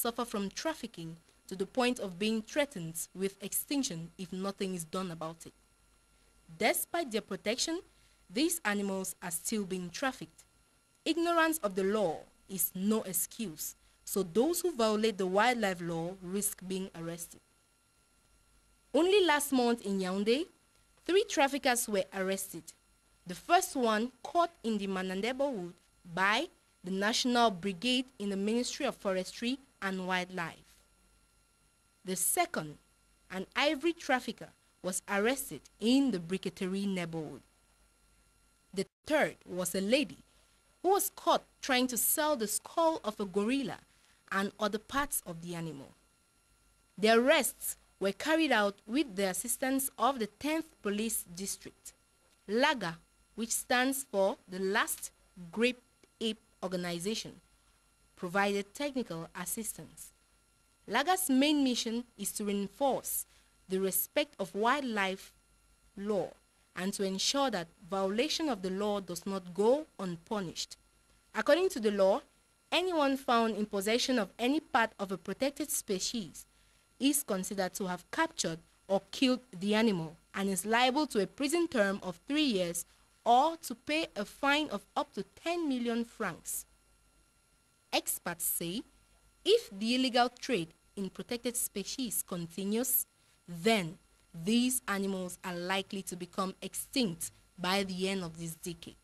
suffer from trafficking to the point of being threatened with extinction if nothing is done about it. Despite their protection, these animals are still being trafficked. Ignorance of the law is no excuse, so those who violate the wildlife law risk being arrested. Only last month in Yaoundé, three traffickers were arrested. The first one caught in the Emana neighborhood by the National Brigade in the Ministry of Forestry and Wildlife. The second, an ivory trafficker, was arrested in the Briqueterie neighborhood. The third was a lady who was caught trying to sell the skull of a gorilla and other parts of the animal. The arrests were carried out with the assistance of the 10th Police District. LAGA, which stands for the Last Great Ape Organization, provided technical assistance. LAGA's main mission is to reinforce the respect of wildlife law and to ensure that violation of the law does not go unpunished. According to the law, anyone found in possession of any part of a protected species is considered to have captured or killed the animal and is liable to a prison term of three years or to pay a fine of up to 10 million francs. Experts say if the illegal trade in protected species continues, then these animals are likely to become extinct by the end of this decade.